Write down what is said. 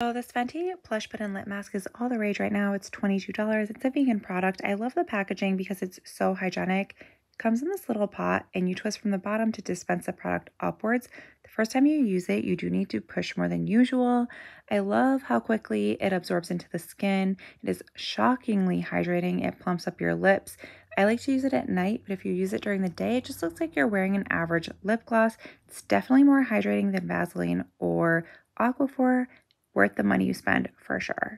So this Fenty Plush Puddin' Lip Mask is all the rage right now. It's $22. It's a vegan product. I love the packaging because it's so hygienic. It comes in this little pot and you twist from the bottom to dispense the product upwards. The first time you use it, you do need to push more than usual. I love how quickly it absorbs into the skin. It is shockingly hydrating. It plumps up your lips. I like to use it at night, but if you use it during the day, it just looks like you're wearing an average lip gloss. It's definitely more hydrating than Vaseline or Aquaphor worth the money you spend for sure.